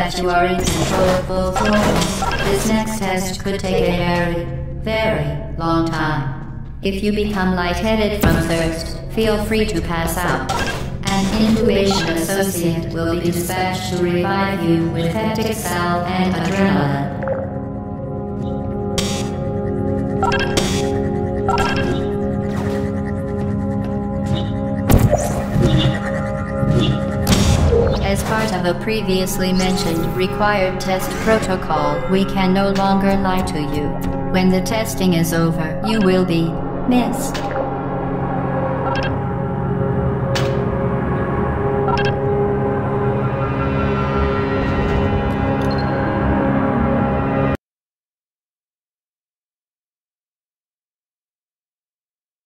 that you are in controllable forms, this next test could take a very, very long time. If you become lightheaded from thirst, feel free to pass out. An intubation associate will be dispatched to revive you with peptic salve and adrenaline. As part of a previously mentioned required test protocol, we can no longer lie to you. When the testing is over, you will be missed.